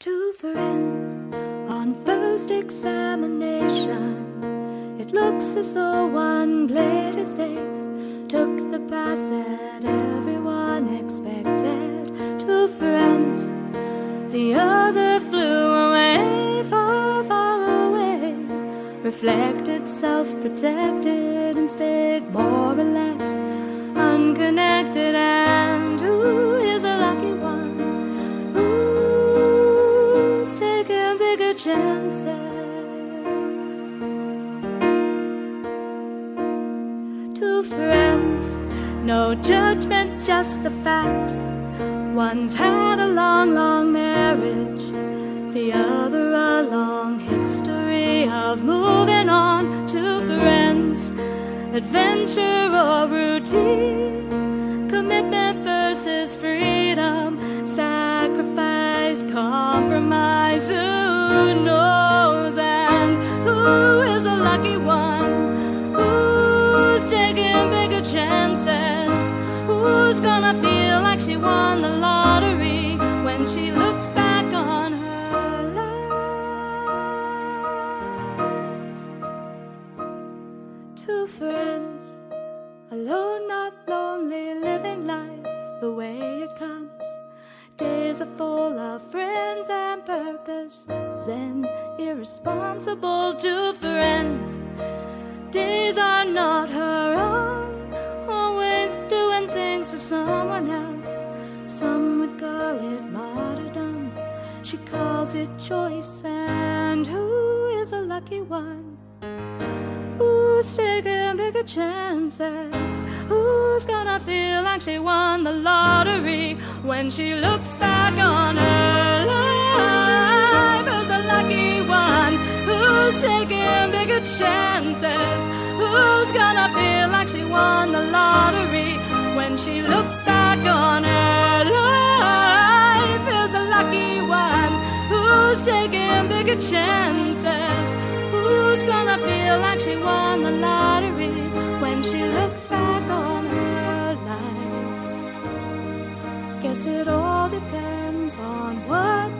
Two friends on first examination. It looks as though one played it safe, took the path that everyone expected. Two friends, the other flew away, far, far away. Reflected, self protected, and stayed more or less unconnected. Two friends, no judgment, just the facts. One's had a long, long marriage, the other a long history of moving on. Two friends, adventure or routine, commitment versus freedom, sacrifice, compromise. Who knows? Won the lottery when she looks back on her life? Two friends, alone, not lonely, living life the way it comes. Days are full of friends and purposes and irresponsible two friends. Days are not she calls it choice. And who is a lucky one? Who's taking bigger chances? Who's gonna feel like she won the lottery when she looks back on her life as a lucky one? Who's taking bigger chances? Who's gonna feel like she won the lottery Who's taking bigger chances? Who's gonna feel like she won the lottery when she looks back on her life? Guess it all depends on what